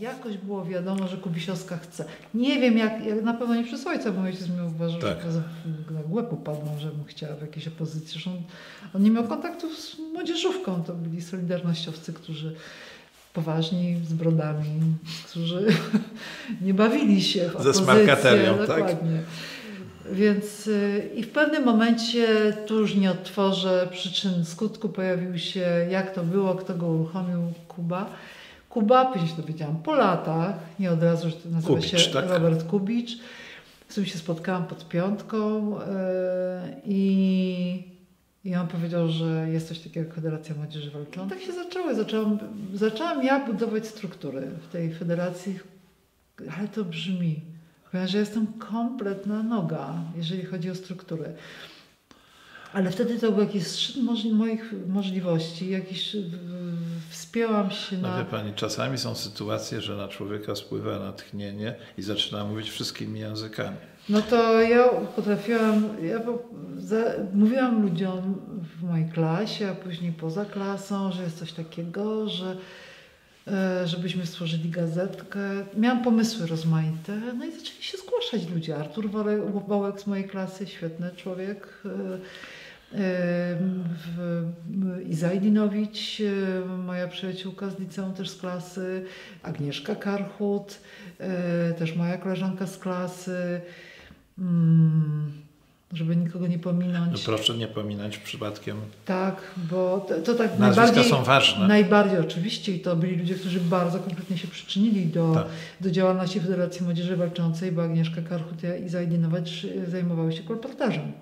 Jakoś było wiadomo, że Kubisiowska chce. Nie wiem, jak, jak na pewno nie przez ojca, bo ojciec mi uważał, Tak. że na głęb upadną, że bym chciała w jakiejś opozycji. Zresztą on nie miał kontaktów z młodzieżówką, to byli solidarnościowcy, którzy poważni, z brodami, którzy nie bawili się w Ze smarkaterią, tak? Dokładnie. Więc y, i w pewnym momencie, tu już nie odtworzę przyczyn skutku, pojawił się, jak to było, kto go uruchomił, Kuba. Kuba, później się dowiedziałam po latach, nie od razu, że to nazywa Kubicz, się tak? Robert Kubicz, z którym się spotkałam pod piątką y, i, i on powiedział, że jest coś takiego jak Federacja Młodzieży Walczącej. Tak się zaczęło. Zaczęłam, zaczęłam ja budować struktury w tej federacji, ale to brzmi, ponieważ ja jestem kompletna noga, jeżeli chodzi o struktury. Ale wtedy to był jakiś szczyt moich możliwości, jakiś wspięłam się No na... wie pani, czasami są sytuacje, że na człowieka spływa natchnienie i zaczyna mówić wszystkimi językami. No to ja potrafiłam, ja za, mówiłam ludziom w mojej klasie, a później poza klasą, że jest coś takiego, że e, żebyśmy stworzyli gazetkę. Miałam pomysły rozmaite, no i zaczęli się zgłaszać ludzie. Artur Wałek, Wałek z mojej klasy, świetny człowiek. E, e, Iza Idinowicz, e, moja przyjaciółka z liceum też z klasy, Agnieszka Karchut, e, też moja koleżanka z klasy, Mm, żeby nikogo nie No pominąć. proszę nie pominąć przypadkiem. Tak, bo to, to tak Nazwiska najbardziej, są ważne. najbardziej oczywiście i to byli ludzie, którzy bardzo konkretnie się przyczynili do, Tak. do działalności Federacji Młodzieży Walczącej, bo Agnieszka Karchut i Zajdinowicz zajmowały się kolportażem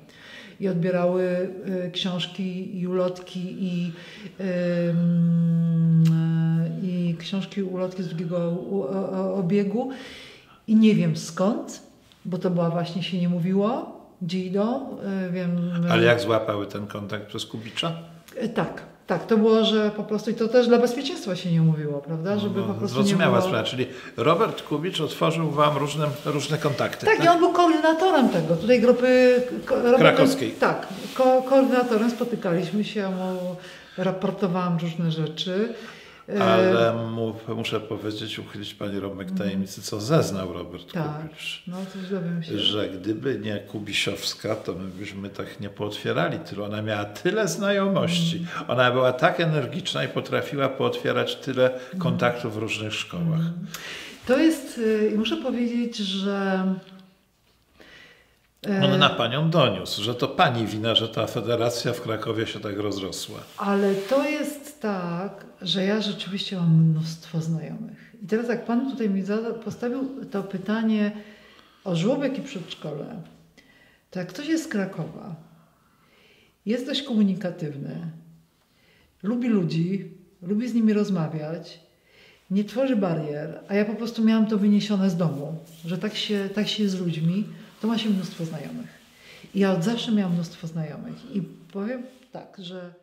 i odbierały y, książki i ulotki i, y, i książki ulotki z drugiego obiegu. I nie wiem skąd, bo to była właśnie się nie mówiło, gdzie idą, y, wiem... Ale jak złapały ten kontakt przez Kubicza? Tak, tak. To było, że po prostu i to też dla bezpieczeństwa się nie mówiło, prawda? Żeby No, po prostu nie Zrozumiała było... sprawa, czyli Robert Kubicz otworzył wam różne, różne kontakty. Tak, i on był koordynatorem tego, tutaj grupy... ko- Robert- Krakowskiej. Tak, ko koordynatorem, spotykaliśmy się, mu raportowałam różne rzeczy. E, Ale mu, muszę powiedzieć, uchylić pani Romek tajemnicy, co zeznał Robert Mhm. Tak, Kubicz. no coś dowiem się. Że gdyby nie Kubisiowska, to my byśmy tak nie pootwierali tylu. Ona miała tyle znajomości. Mhm. Ona była tak energiczna i potrafiła pootwierać tyle Mhm. kontaktów w różnych szkołach. To jest, y, i muszę powiedzieć, że... e, On na panią doniósł, że to pani wina, że ta federacja w Krakowie się tak rozrosła. Ale to jest tak, że ja rzeczywiście mam mnóstwo znajomych. I teraz jak Pan tutaj mi postawił to pytanie o żłobek i przedszkole, to jak ktoś jest z Krakowa, jest dość komunikatywny, lubi ludzi, lubi z nimi rozmawiać, nie tworzy barier, a ja po prostu miałam to wyniesione z domu, że tak się, tak się jest z ludźmi, to ma się mnóstwo znajomych. I ja od zawsze miałam mnóstwo znajomych. I powiem tak, że